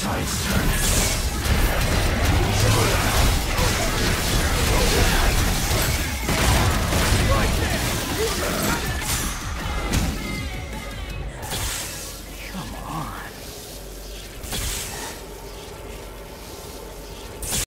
Titan's turn. Yeah.